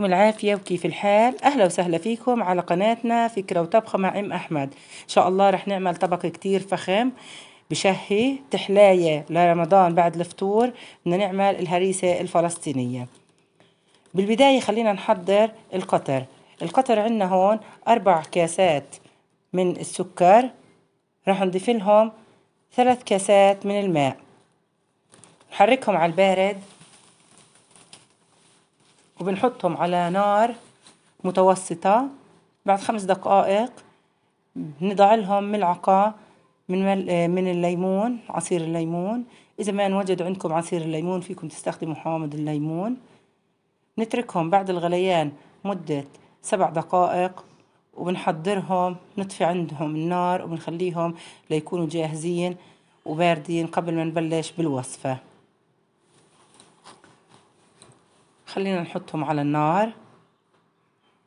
يعطيكم العافية وكيف الحال؟ أهلا وسهلا فيكم على قناتنا فكرة وطبخة مع أم أحمد. إن شاء الله رح نعمل طبق كتير فخم بشهي تحلاية لرمضان بعد الفطور. بدنا نعمل الهريسة الفلسطينية. بالبداية خلينا نحضر القطر. القطر عندنا هون أربع كاسات من السكر. راح نضيف لهم ثلاث كاسات من الماء. نحركهم على البارد. وبنحطهم على نار متوسطة بعد خمس دقائق بنضع لهم ملعقة من من الليمون عصير الليمون. إذا ما وجد عندكم عصير الليمون فيكم تستخدموا حامض الليمون. نتركهم بعد الغليان مدة سبع دقائق وبنحضرهم نطفي عندهم النار وبنخليهم ليكونوا جاهزين وباردين قبل ما نبلش بالوصفة. خلينا نحطهم على النار.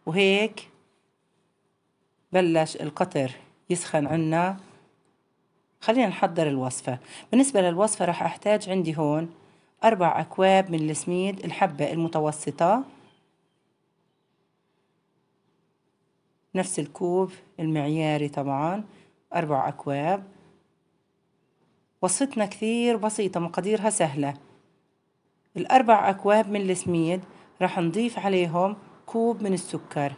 وهيك بلش القطر يسخن عنا. خلينا نحضر الوصفة. بالنسبة للوصفة راح أحتاج عندي هون أربع أكواب من السميد الحبة المتوسطة. نفس الكوب المعياري طبعا أربع أكواب. وصفتنا كثير بسيطة مقاديرها سهلة. الأربع أكواب من السميد راح نضيف عليهم كوب من السكر.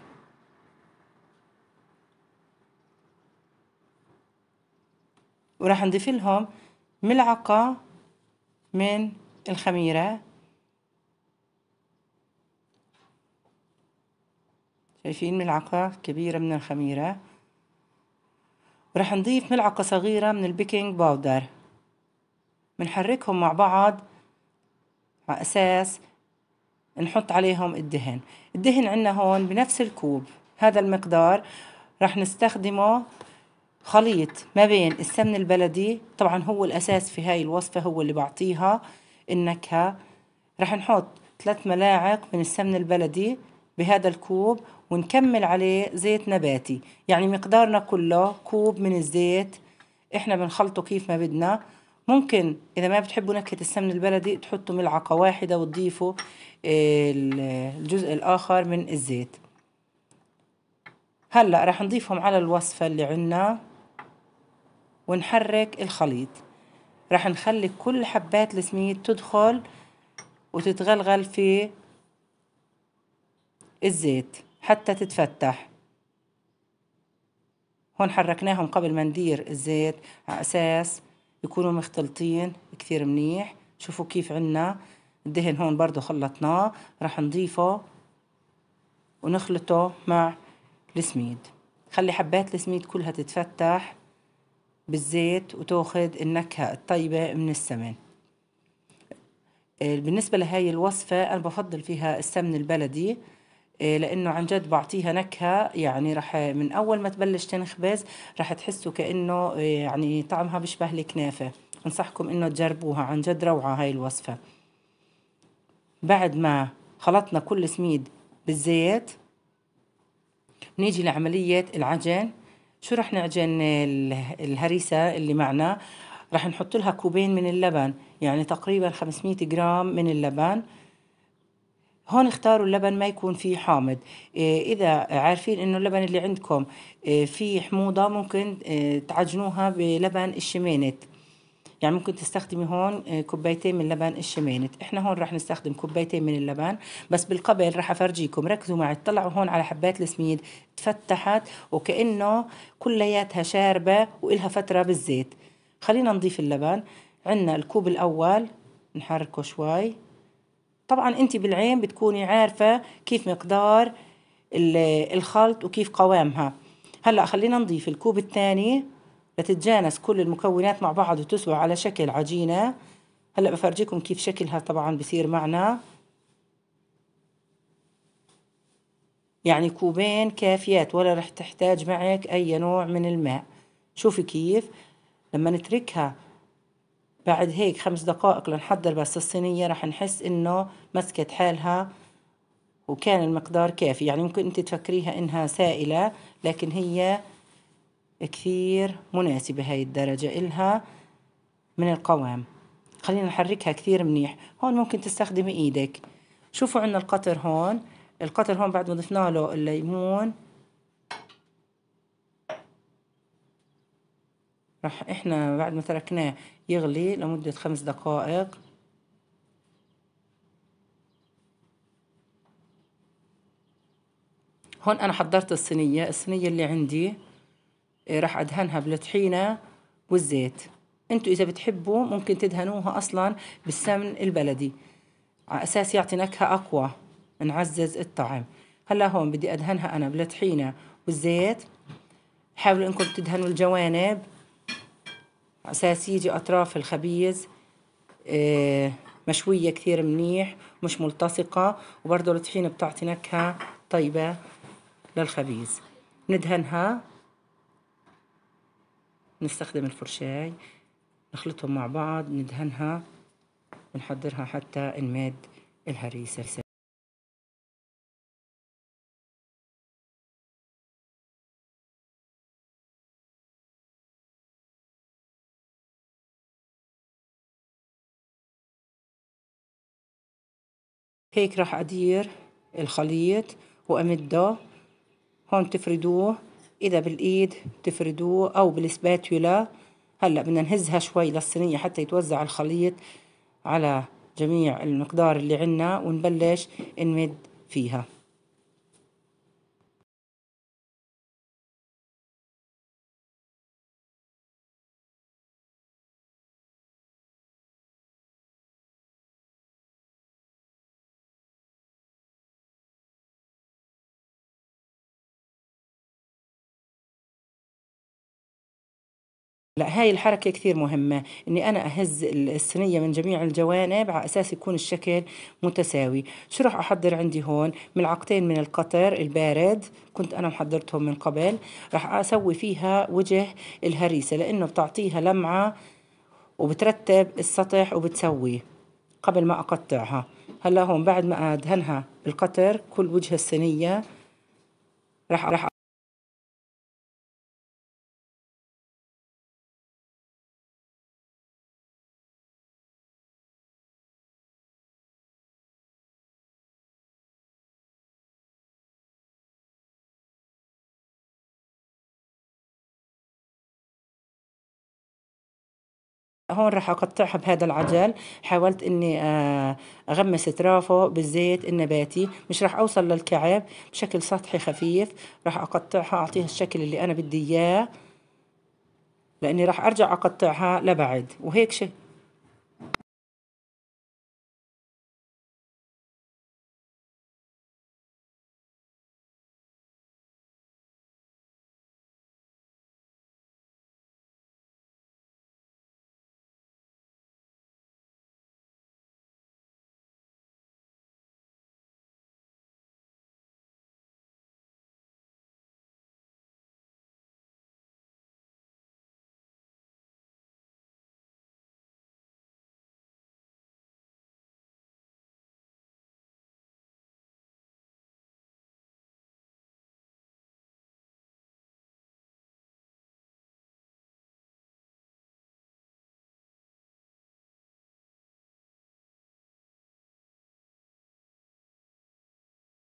وراح نضيف لهم ملعقة من الخميرة. شايفين ملعقة كبيرة من الخميرة. وراح نضيف ملعقة صغيرة من ال baking powder. بنحركهم مع بعض على أساس نحط عليهم الدهن. الدهن عندنا هون بنفس الكوب هذا المقدار راح نستخدمه خليط ما بين السمن البلدي طبعا هو الأساس في هاي الوصفة هو اللي بعطيها النكهة. راح نحط ثلاث ملاعق من السمن البلدي بهذا الكوب ونكمل عليه زيت نباتي. يعني مقدارنا كله كوب من الزيت. إحنا بنخلطه كيف ما بدنا. ممكن إذا ما بتحبوا نكهة السمن البلدي تحطوا ملعقة واحدة وتضيفوا الجزء الآخر من الزيت. هلأ راح نضيفهم على الوصفة اللي عنا ونحرك الخليط. راح نخلي كل حبات السميد تدخل وتتغلغل في الزيت حتى تتفتح. هون حركناهم قبل ما ندير الزيت على أساس يكونوا مختلطين كثير منيح. شوفوا كيف عنا. الدهن هون برضو خلطناه. راح نضيفه ونخلطه مع السميد. خلي حبات السميد كلها تتفتح بالزيت وتاخذ النكهة الطيبة من السمن. آه، بالنسبة لهاي الوصفة أنا بفضل فيها السمن البلدي. لأنه عن جد بعطيها نكهة. يعني رح من أول ما تبلش تنخبز رح تحسوا كأنه آه، يعني طعمها بيشبه الكنافة. أنصحكم إنه تجربوها. عن جد روعة هاي الوصفة. بعد ما خلطنا كل سميد بالزيت نيجي لعملية العجن. شو رح نعجن الهريسة اللي معنا؟ رح نحط لها كوبين من اللبن. يعني تقريبا 500 جرام من اللبن. هون اختاروا اللبن ما يكون فيه حامض. إيه، إذا عارفين إنه اللبن اللي عندكم إيه، فيه حموضة ممكن إيه، تعجنوها بلبن الشمينت. يعني ممكن تستخدمي هون كوبايتين من لبن الشمينت. إحنا هون راح نستخدم كوبايتين من اللبن بس بالقبل راح أفرجيكم. ركزوا معي اطلعوا هون على حبات السميد تفتحت وكأنه كلياتها شاربة وإلها فترة بالزيت. خلينا نضيف اللبن. عندنا الكوب الأول نحركه شوي. طبعا أنت بالعين بتكوني عارفة كيف مقدار الخلط وكيف قوامها. هلأ خلينا نضيف الكوب الثاني لتتجانس كل المكونات مع بعض وتسوى على شكل عجينة. هلأ بفرجيكم كيف شكلها طبعا بصير معنا. يعني كوبين كافيات ولا رح تحتاج معك أي نوع من الماء. شوفي كيف. لما نتركها بعد هيك خمس دقائق لنحضر بس الصينية رح نحس إنه مسكت حالها وكان المقدار كافي. يعني ممكن أنت تفكريها إنها سائلة لكن هي كثير مناسبة هاي الدرجة إلها من القوام. خلينا نحركها كثير منيح. هون ممكن تستخدمي إيدك. شوفوا عنا القطر هون. القطر هون بعد ما ضفنا له الليمون راح إحنا بعد ما تركناه يغلي لمدة خمس دقائق. هون أنا حضرت الصينية. الصينية اللي عندي إيه، راح أدهنها بالطحينة والزيت. أنتوا إذا بتحبوا ممكن تدهنوها أصلا بالسمن البلدي. على أساس يعطي نكهة أقوى نعزز الطعم. هلأ هون بدي أدهنها أنا بالطحينة والزيت. حاولوا إنكم تدهنوا الجوانب. أساس يجي أطراف الخبيز إيه مشوية كثير منيح مش ملتصقة وبرضه الطحينة بتعطي نكهة طيبة للخبيز. ندهنها. نستخدم الفرشاي نخلطهم مع بعض ندهنها ونحضرها حتى نمد الهريسة هيك راح أدير الخليط وأمده. هون تفردوه. إذا بالإيد تفردوه أو بالسباتولا. هلأ بدنا نهزها شوي للصينية حتى يتوزع الخليط على جميع المقدار اللي عنا ونبلش نمد فيها. لا هاي الحركة كثير مهمة إني أنا أهز الصينية من جميع الجوانب على أساس يكون الشكل متساوي. شو راح أحضر عندي هون؟ ملعقتين من القطر البارد كنت أنا محضرتهم من قبل راح أسوي فيها وجه الهريسة لأنه بتعطيها لمعة وبترتب السطح وبتسوي قبل ما أقطعها. هلأ هون بعد ما أدهنها بالقطر كل وجه الصينية راح راح هون راح أقطعها بهذا العجل. حاولت إني آه، أغمس أطرافه بالزيت النباتي. مش راح أوصل للكعب بشكل سطحي خفيف. راح أقطعها أعطيها الشكل اللي أنا بدي إياه لأني راح أرجع أقطعها لبعد. وهيك شيء.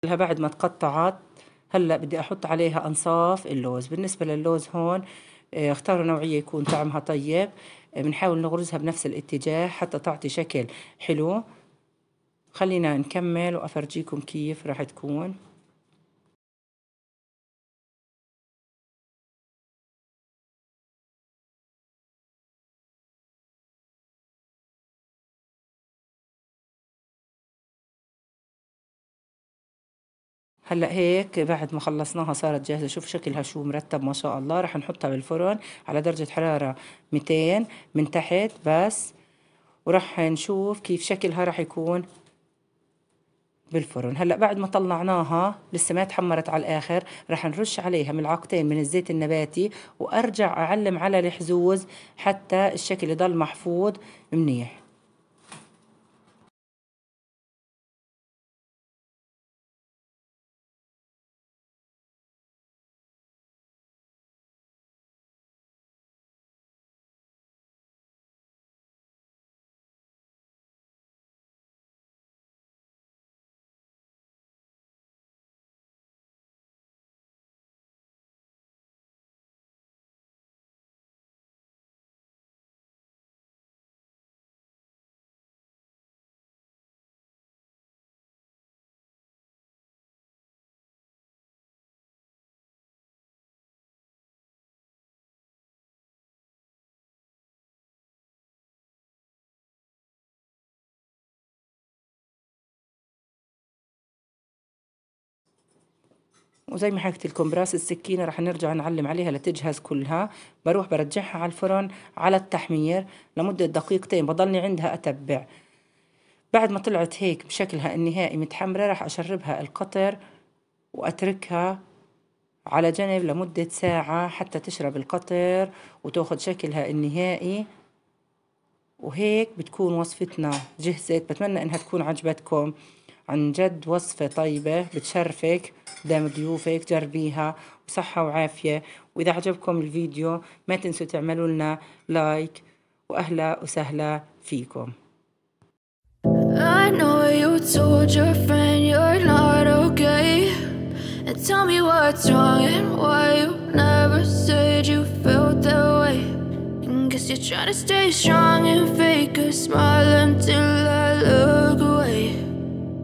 لها بعد ما تقطعت هلأ بدي أحط عليها أنصاف اللوز. بالنسبة للوز هون آه، اختاروا نوعية يكون طعمها طيب. آه، بنحاول نغرزها بنفس الاتجاه حتى تعطي شكل حلو. خلينا نكمل وأفرجيكم كيف راح تكون. هلأ هيك بعد ما خلصناها صارت جاهزة. شوف شكلها شو مرتب ما شاء الله. رح نحطها بالفرن على درجة حرارة 200 من تحت بس. ورح نشوف كيف شكلها رح يكون بالفرن. هلأ بعد ما طلعناها لسه ما تحمرت على الآخر رح نرش عليها ملعقتين من الزيت النباتي وأرجع أعلم على الحزوز حتى الشكل يضل محفوظ منيح. وزي ما حكيت لكم براس السكينة رح نرجع نعلم عليها لتجهز كلها. بروح برجعها على الفرن على التحمير لمدة دقيقتين بضلني عندها أتبع. بعد ما طلعت هيك بشكلها النهائي متحمرة رح أشربها القطر وأتركها على جنب لمدة ساعة حتى تشرب القطر وتاخد شكلها النهائي. وهيك بتكون وصفتنا. جهزت. بتمنى إنها تكون عجبتكم. عن جد وصفة طيبة بتشرفك دام ضيوفك جربيها بصحة وعافية. وإذا عجبكم الفيديو ما تنسوا تعملوا لنا لايك وأهلا وسهلا فيكم. You're trying to stay strong and fake a smile until I look away.